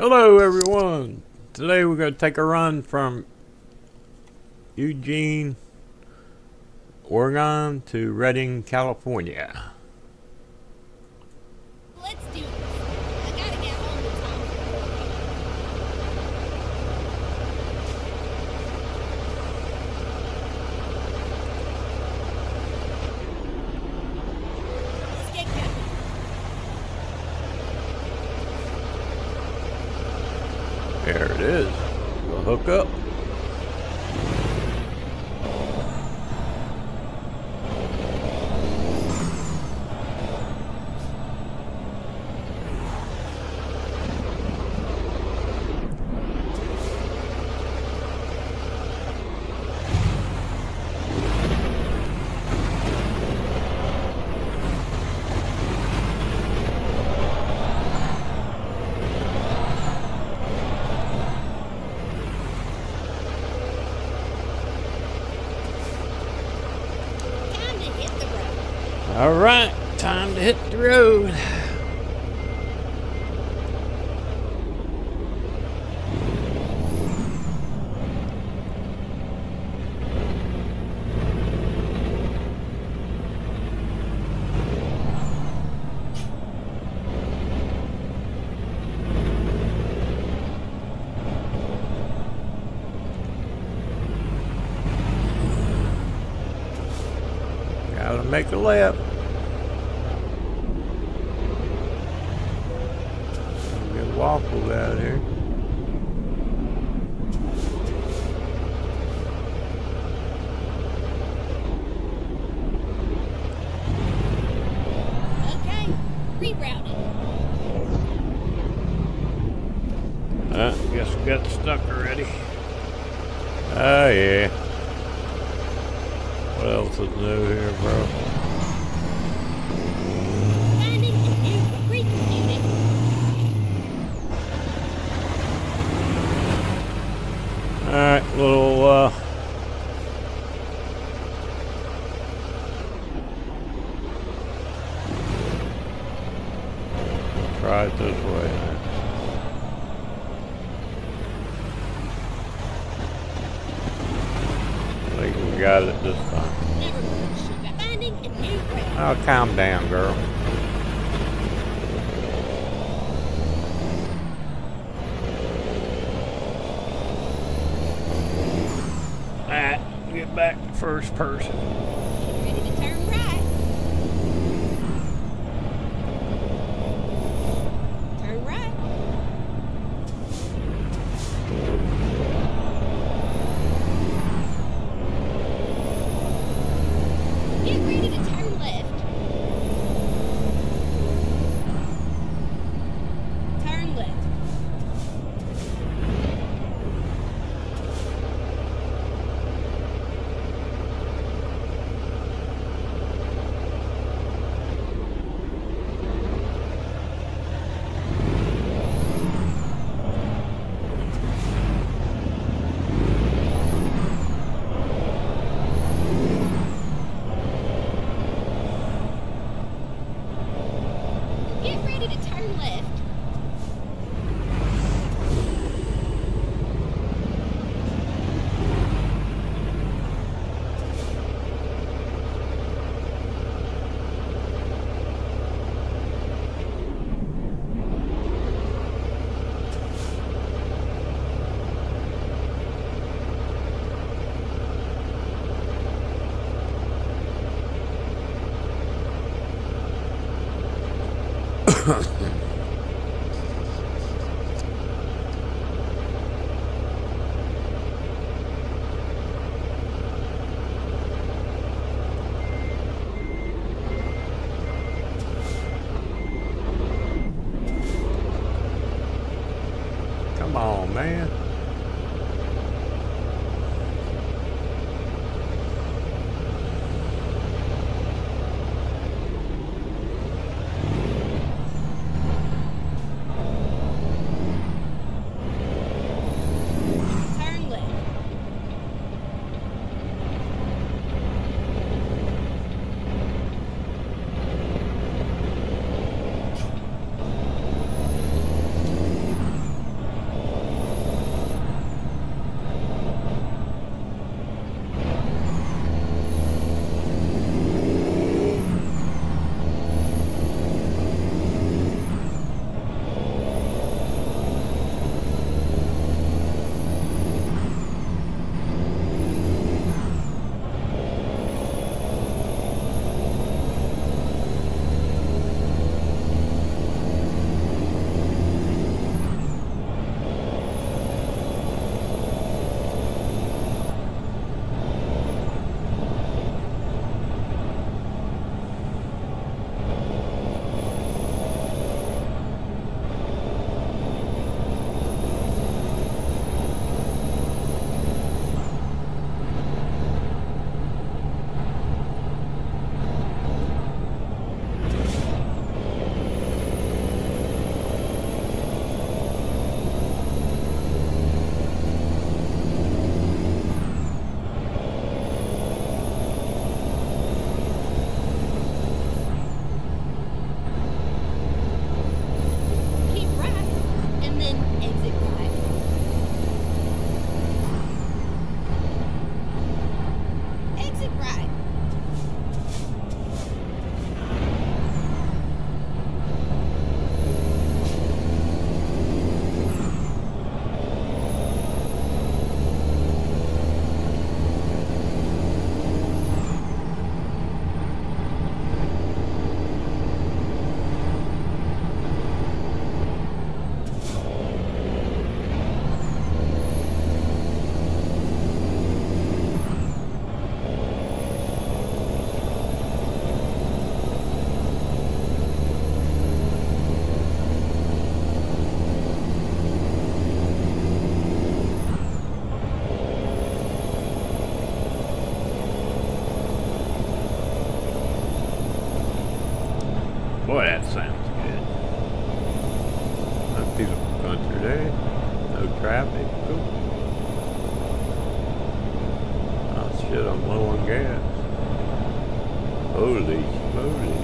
Hello everyone! Today we're going to take a run from Eugene, Oregon to Redding, California. Hook up. All right, time to hit the road. this way. I think we got it this time. Oh, calm down, girl. Alright, get back to first person. Boy, that sounds good. Not going through there. No traffic. Cool. Oh shit, I'm low on gas. Holy moly.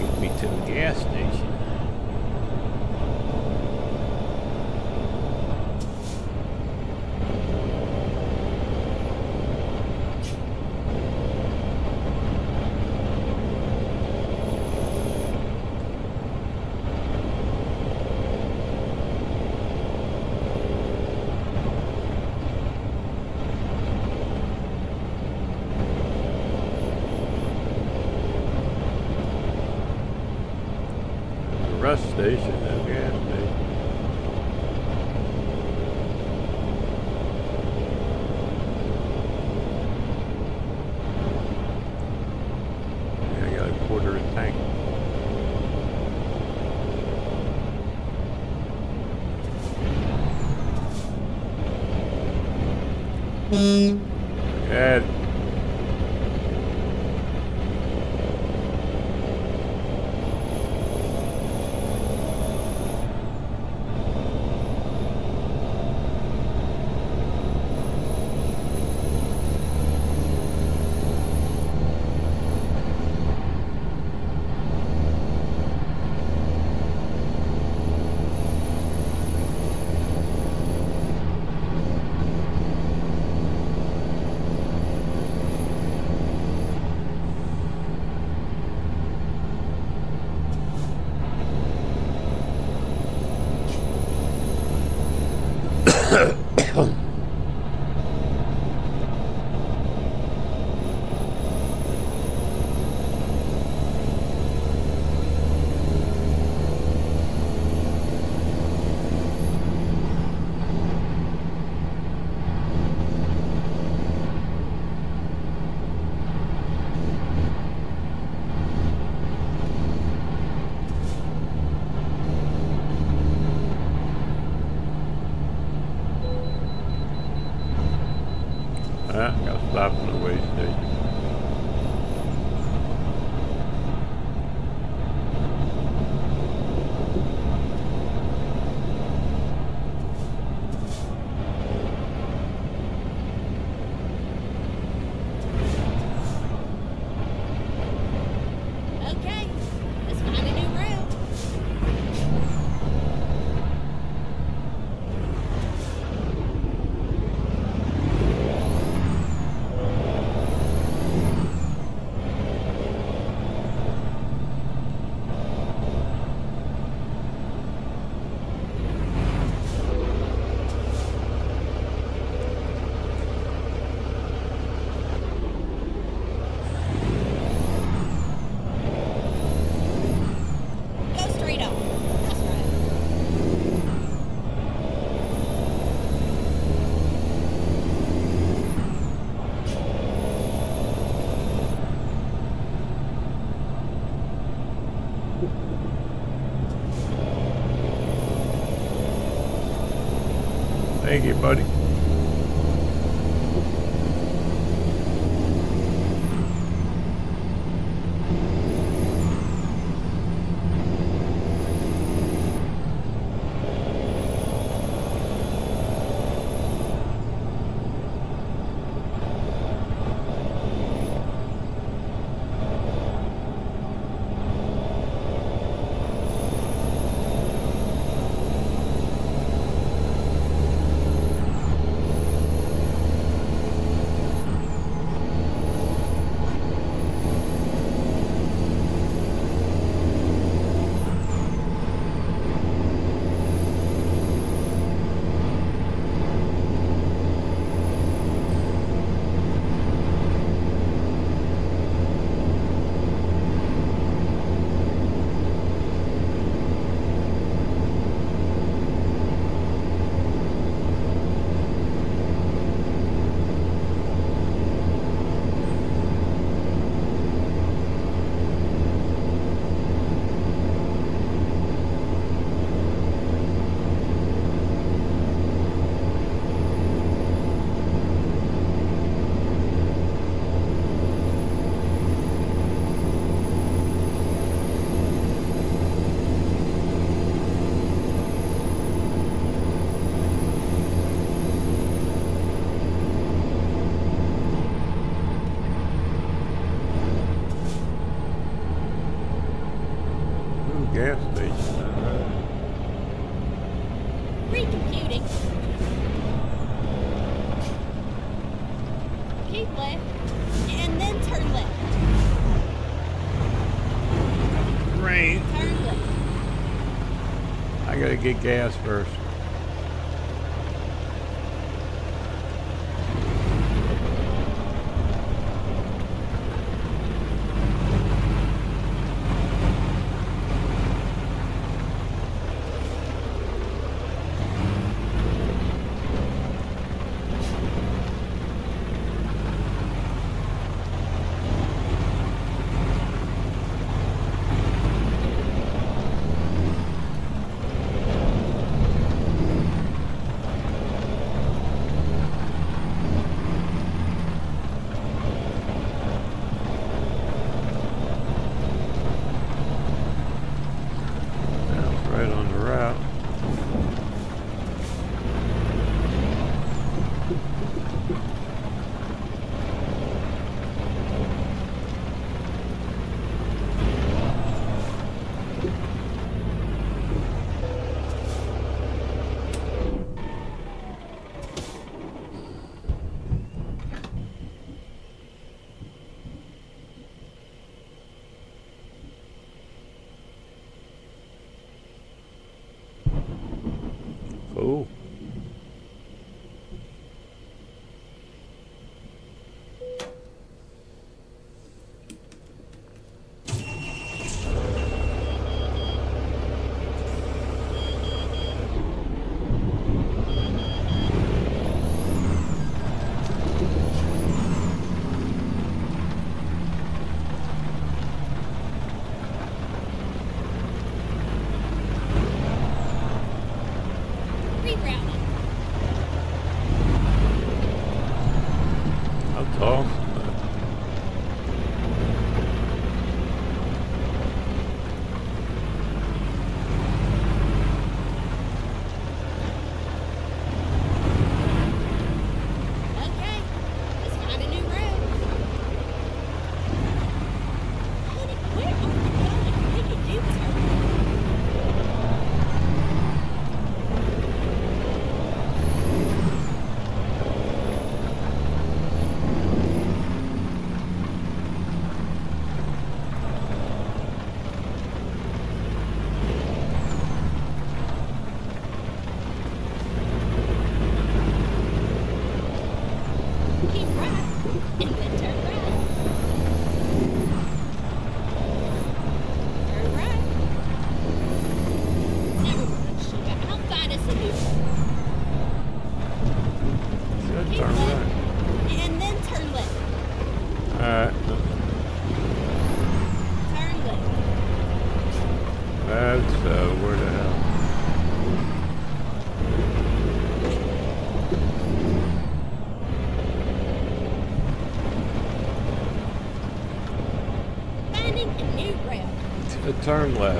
Get me to the gas station. The rest station, no gas station. Yeah, gas first. Turn left.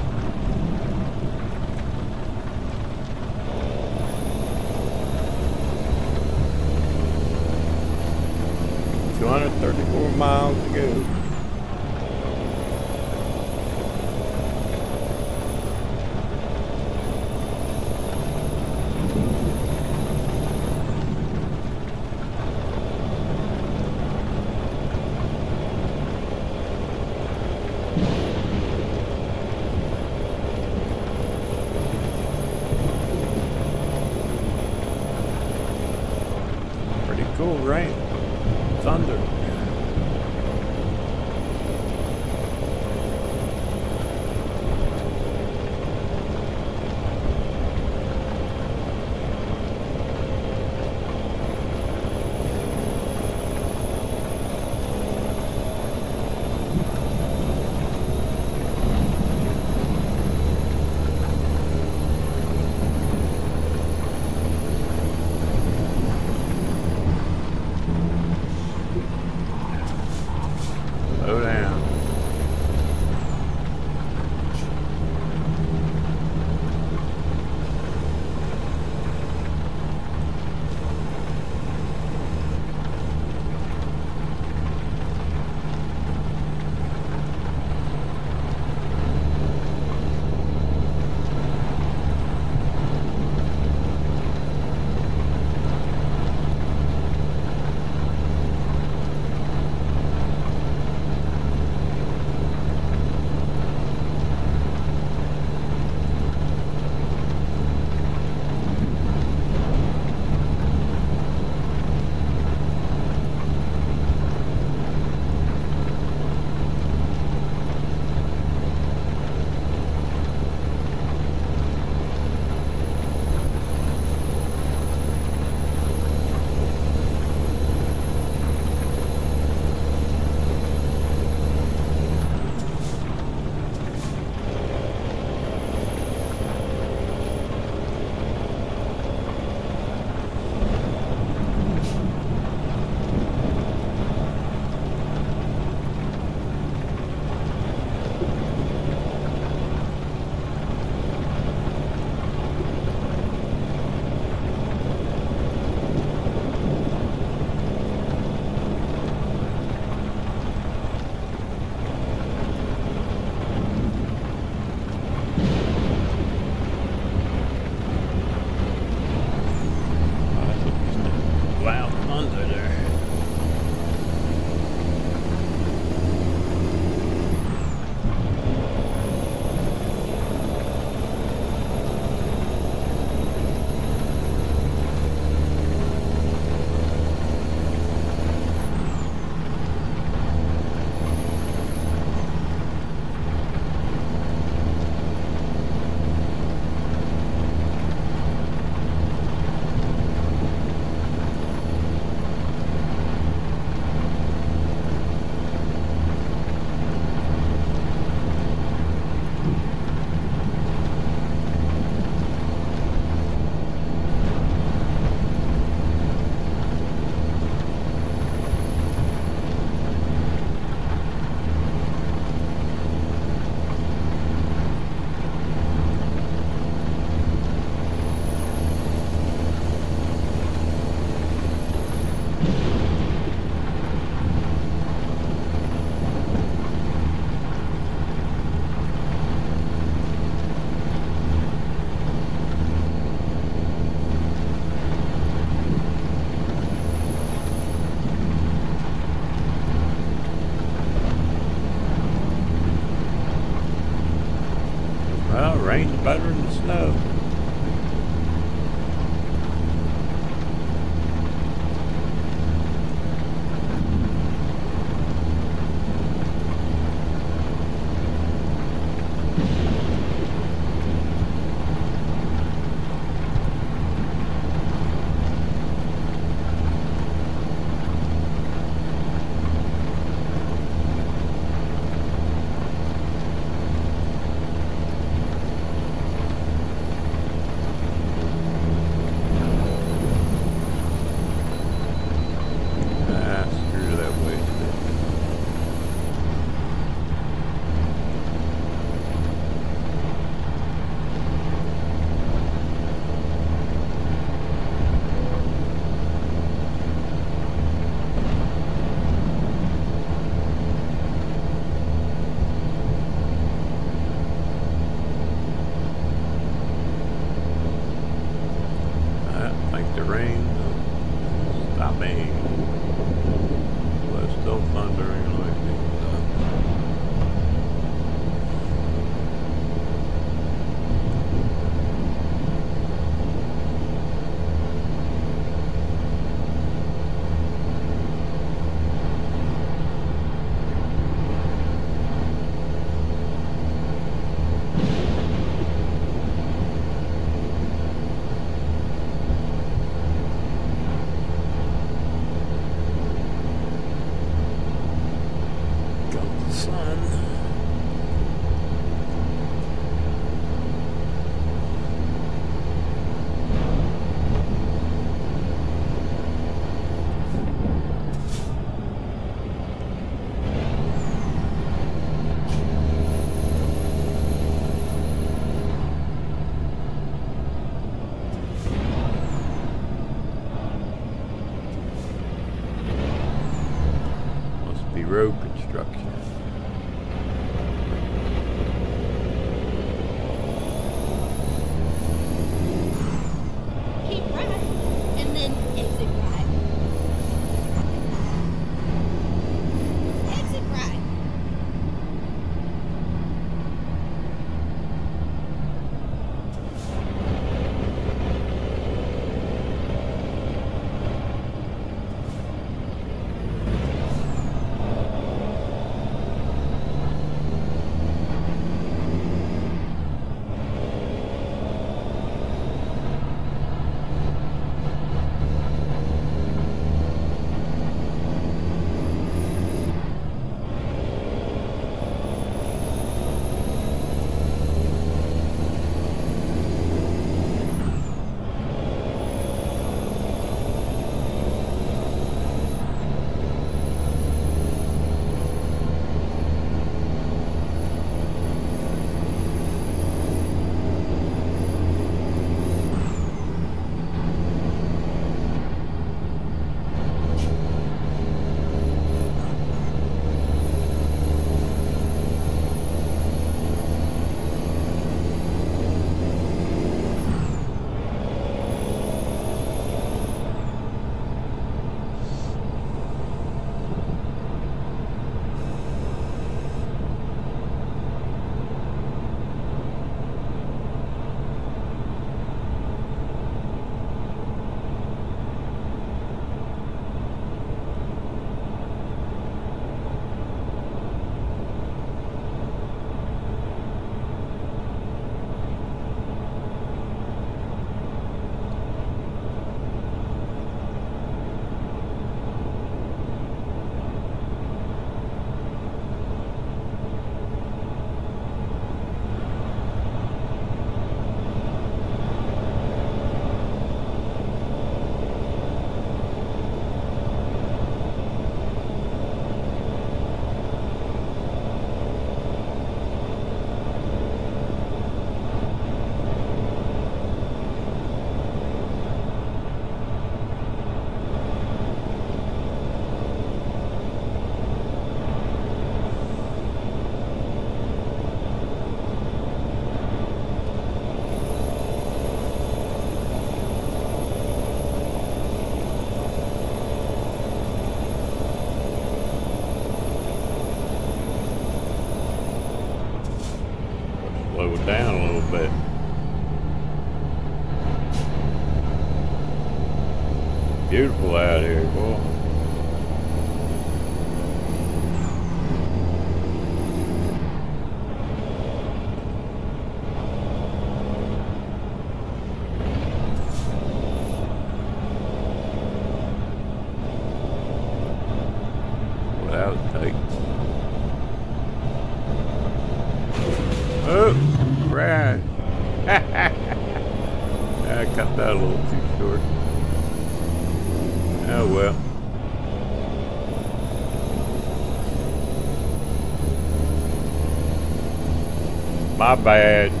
job by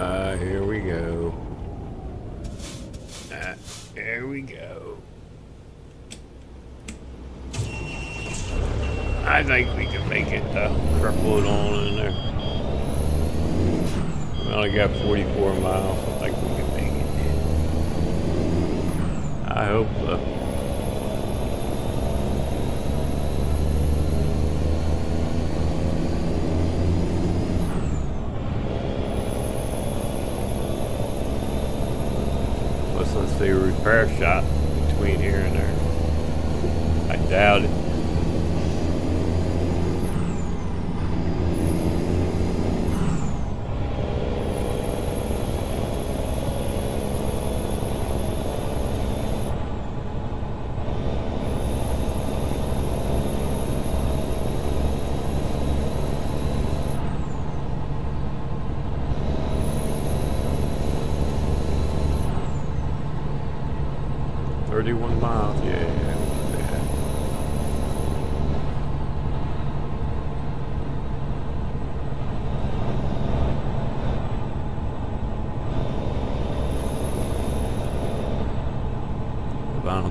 Uh, here we go. Uh, here we go. I think we can make it a it on in there. We only got 44 miles. I think we can make it. I hope. Repair shop between here and there. I doubt it.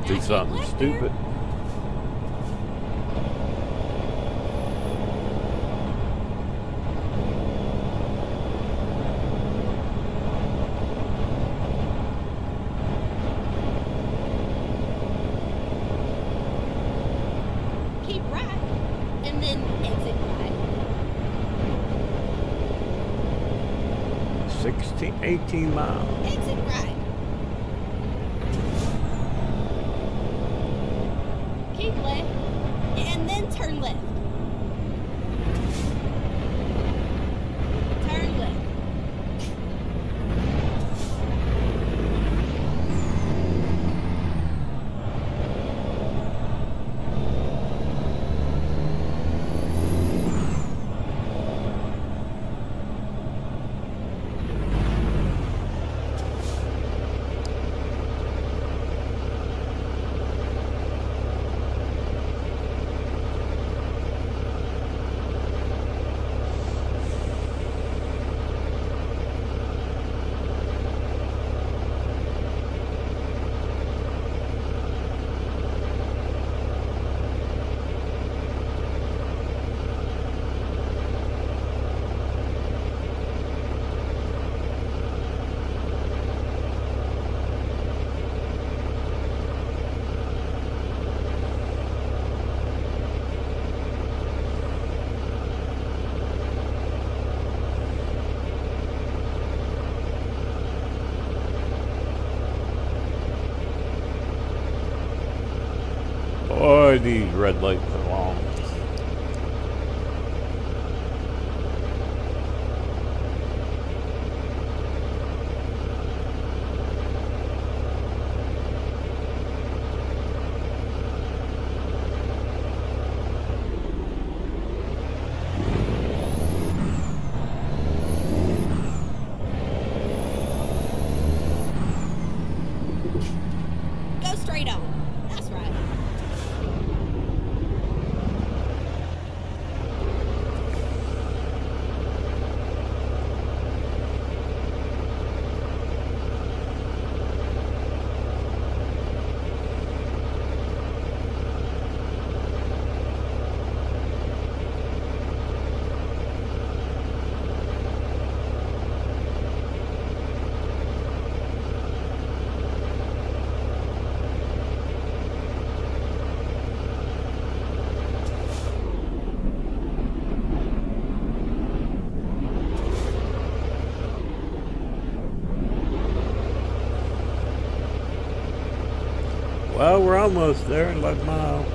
Do something stupid. Keep right, and then exit right. 16, 18 miles. Exit right. Keep left, and then turn left. Turn left. Boy, these red lights are long. Go straight on. That's right. We're almost there 11 miles.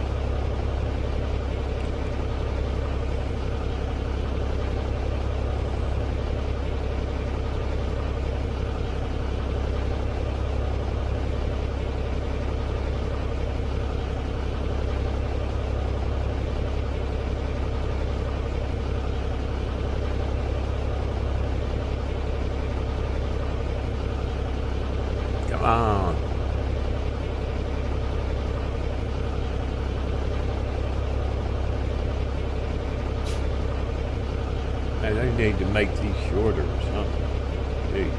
Come on. Make these shorter or something. Gee.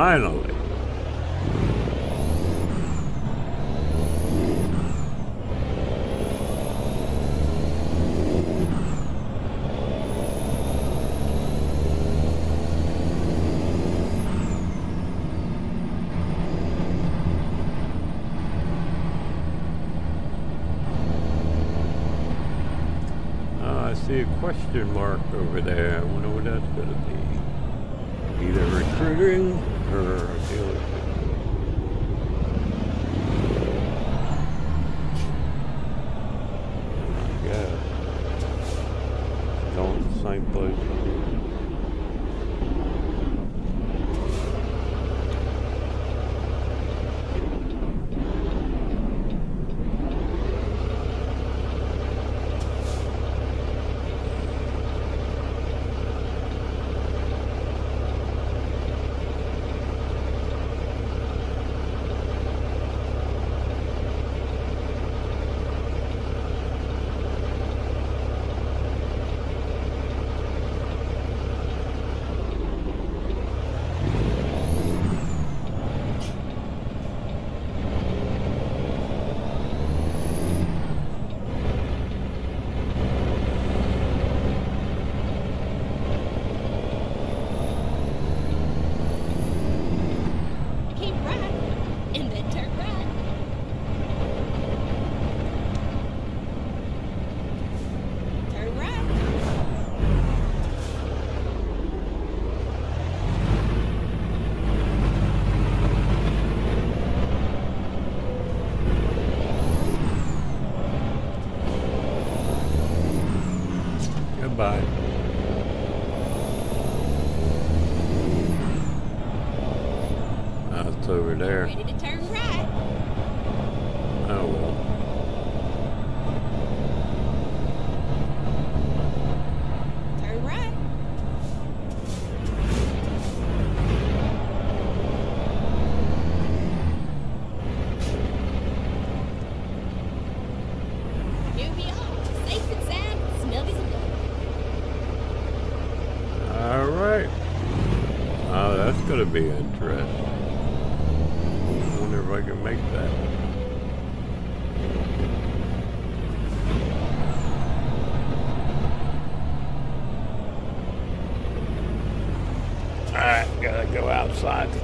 Finally. Ah, I see a question mark over there. I wonder what that's going to be. Either recruiting a dealership.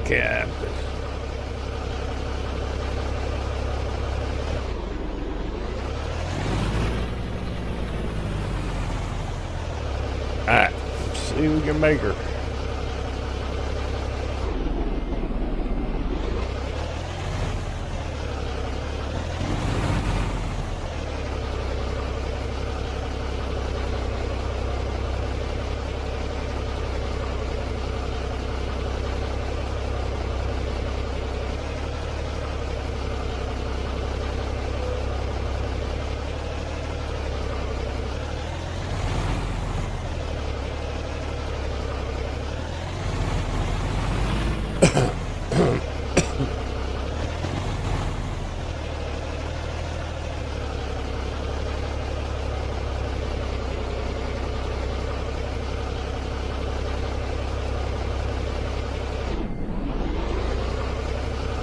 Campus. Alright, see if we can make her.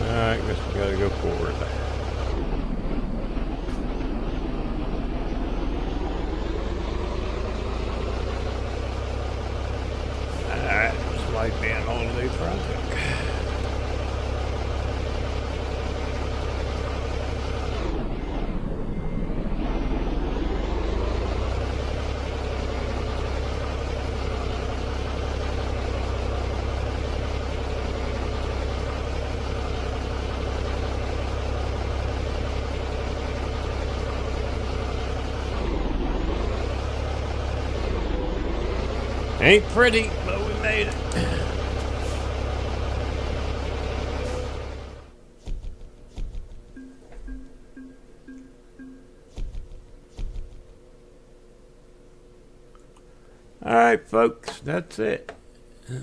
Alright, guess we gotta go forward. Alright, this might be an all-day project. Ain't pretty, but we made it. All right, folks, that's it.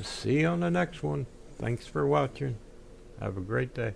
See you on the next one. Thanks for watching. Have a great day.